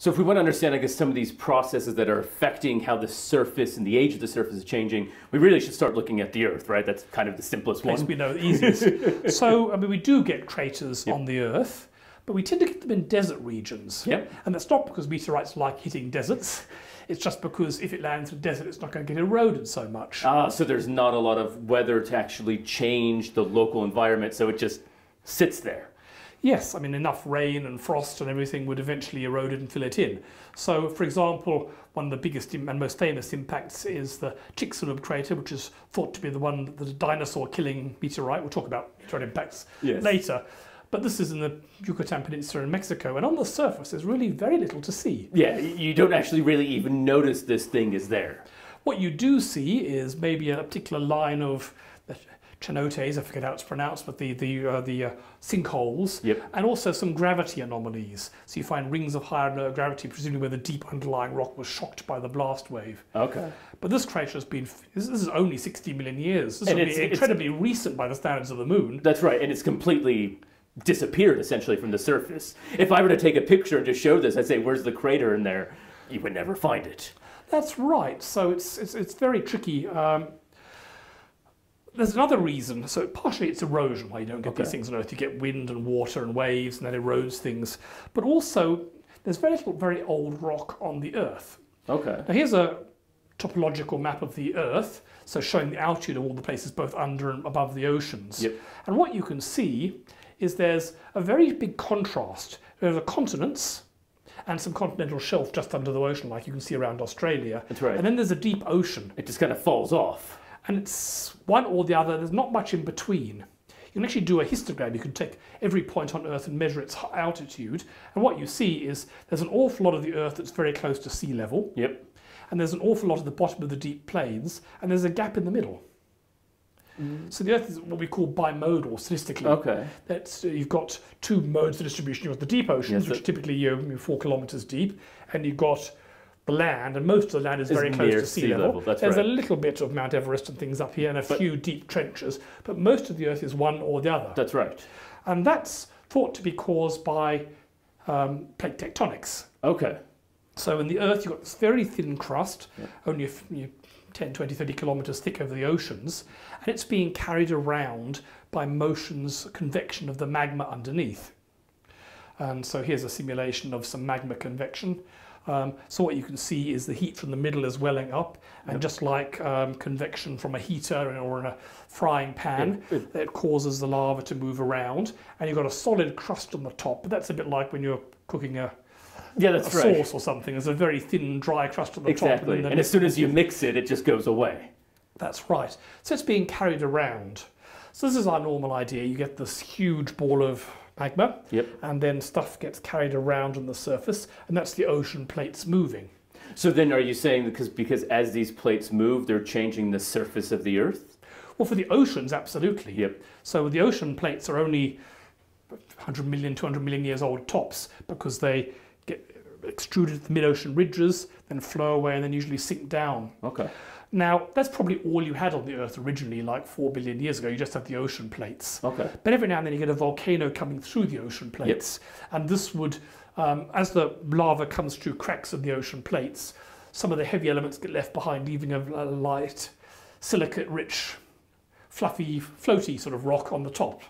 So if we want to understand, I guess, some of these processes that are affecting how the surface and the age of the surface is changing, we really should start looking at the Earth, right? That's kind of the simplest one. we know the easiest. so, I mean, we do get craters on the Earth, but we tend to get them in desert regions. Yep. And that's not because meteorites like hitting deserts. It's just because if it lands in a desert, it's not going to get eroded so much. Ah, so there's not a lot of weather to actually change the local environment, so it just sits there. Yes, I mean, enough rain and frost and everything would eventually erode it and fill it in. So, for example, one of the biggest and most famous impacts is the Chicxulub crater, which is thought to be the one, that the dinosaur killing meteorite. We'll talk about meteorite impacts Yes. later. But this is in the Yucatan Peninsula in Mexico, and on the surface, there's really very little to see. Yeah, you don't actually really even notice this thing is there. What you do see is maybe a particular line of the chenotes, I forget how it's pronounced, but the the uh, the uh, sinkholes, Yep. and also some gravity anomalies. So you find rings of higher uh, gravity, presumably where the deep underlying rock was shocked by the blast wave. Okay. But this crater has been this this is only 60 million years. This And it's- it's- incredibly recent by the standards of the moon. That's right, and it's completely disappeared essentially from the surface. If I were to take a picture and just show this, I'd say, "Where's the crater in there?" You would never find it. That's right. So it's it's, it's very tricky. Um, there's another reason. So partially it's erosion why you don't get these things on Earth. You get wind and water and waves, and that erodes things. But also there's very little very old rock on the Earth. Okay. Now here's a topological map of the Earth, so showing the altitude of all the places both under and above the oceans. Yep. And what you can see is there's a very big contrast. There are continents and some continental shelf just under the ocean, like you can see around Australia. That's right. And then there's a deep ocean, It just kind of falls off. And it's one or the other. There's not much in between. You can actually do a histogram. You can take every point on Earth and measure its altitude, and what you see is there's an awful lot of the Earth that's very close to sea level, Yep. and there's an awful lot at the bottom of the deep plains, and there's a gap in the middle. So the Earth is what we call bimodal statistically. Okay. That's uh, you've got two modes of distribution. You've got the deep oceans, Yes, which are typically you know, four kilometres deep, and you've got land, and most of the land is very close to sea, sea level. level, There's right. a little bit of Mount Everest and things up here, and a But- few deep trenches, but most of the Earth is one or the other, That's right. and that's thought to be caused by um, plate tectonics. Okay. So in the Earth, you've got this very thin crust, Yeah. only a f- you know, 10, 20, 30 kilometres thick over the oceans, and it's being carried around by motions, convection of the magma underneath. And so here's a simulation of some magma convection. Um, so what you can see is the heat from the middle is welling up, and Yep. just like um, convection from a heater or in a frying pan, Yeah. it causes the lava to move around, and you've got a solid crust on the top. But that's a bit like when you're cooking a Yeah, a right. sauce or something. There's a very thin, dry crust at the top. Exactly. the And as soon as you mix it, it just goes away. That's right. So it's being carried around. So this is our normal idea. You get this huge ball of magma, Yep. and then stuff gets carried around on the surface, and that's the ocean plates moving. So then, are you saying because because as these plates move, they're changing the surface of the Earth? Well, for the oceans, absolutely. Yep. So the ocean plates are only 100 million, 200 million years old tops because they extruded at the mid-ocean ridges, then flow away, and then usually sink down. Okay. Now, that's probably all you had on the Earth originally, like 4 billion years ago. You just had the ocean plates. Okay. But every now and then you get a volcano coming through the ocean plates. And this would, um, as the lava comes through cracks in the ocean plates, some of the heavy elements get left behind, leaving a, a light, silicate rich, fluffy, floaty sort of rock on the top.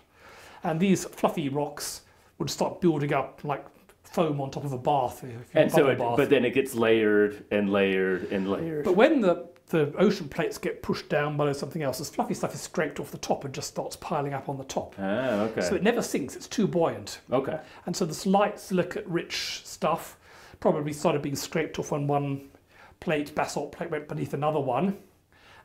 And these fluffy rocks would start building up like foam on top of a bath. if you And so, it, bath. but then it gets layered and layered and layered. But when the, the ocean plates get pushed down below something else, this fluffy stuff is scraped off the top and just starts piling up on the top. ah, okay. So it never sinks, it's too buoyant. okay. And so this light silicate rich stuff probably started being scraped off on one plate, basalt plate went beneath another one,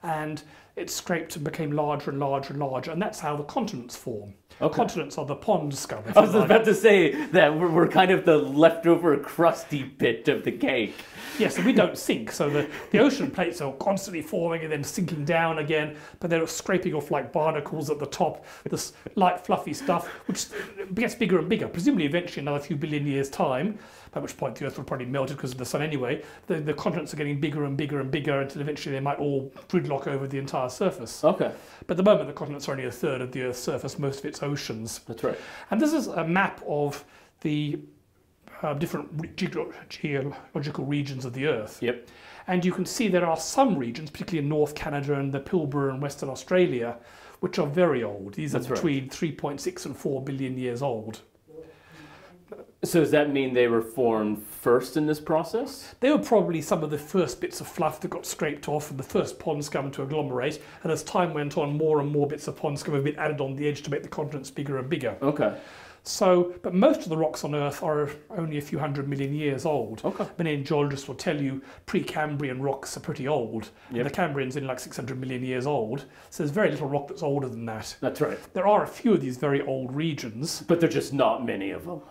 and it scraped and became larger and larger and larger, and that's how the continents form. Okay. Continents are the pond scum. I was like. about to say that we're, we're kind of the leftover crusty bit of the cake. Yes, and we don't sink, so the, the ocean plates are constantly forming and then sinking down again, but they're scraping off like barnacles at the top, this light fluffy stuff, which gets bigger and bigger. Presumably, eventually, another few billion years' time, by which point the Earth will probably melt because of the sun anyway, the, the continents are getting bigger and bigger and bigger until eventually they might all gridlock over the entire surface. Okay. But at the moment, the continents are only a third of the Earth's surface, most of its oceans. That's right. And this is a map of the uh, different re- geolo- geological regions of the Earth. Yep. And you can see there are some regions, particularly in North Canada and the Pilbara and Western Australia, which are very old. These are That's right. between 3.6 and 4 billion years old. So does that mean they were formed first in this process? They were probably some of the first bits of fluff that got scraped off and the first pond scum to agglomerate. And as time went on, more and more bits of pond scum have been added on the edge to make the continents bigger and bigger. Okay. So, but most of the rocks on Earth are only a few hundred million years old. Okay. Many geologists will tell you Precambrian rocks are pretty old. Yep. The Cambrian's in like 600 million years old. So there's very little rock that's older than that. That's right. There are a few of these very old regions, But there're just not many of them.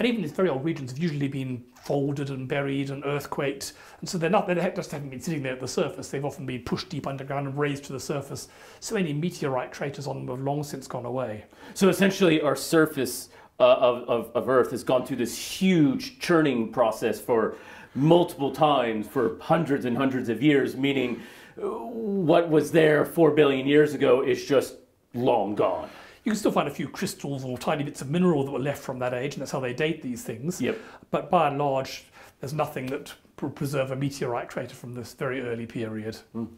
And even these very old regions have usually been folded and buried and earthquaked, and so they're not they just haven't been sitting there at the surface. They've often been pushed deep underground and raised to the surface. So any meteorite craters on them have long since gone away. So essentially, our surface uh, of, of, of Earth has gone through this huge churning process for multiple times for hundreds and hundreds of years, meaning uh, what was there four billion years ago is just long gone. You can still find a few crystals or tiny bits of mineral that were left from that age, and that's how they date these things. Yep. But by and large, there's nothing that will preserve a meteorite crater from this very early period. Mm.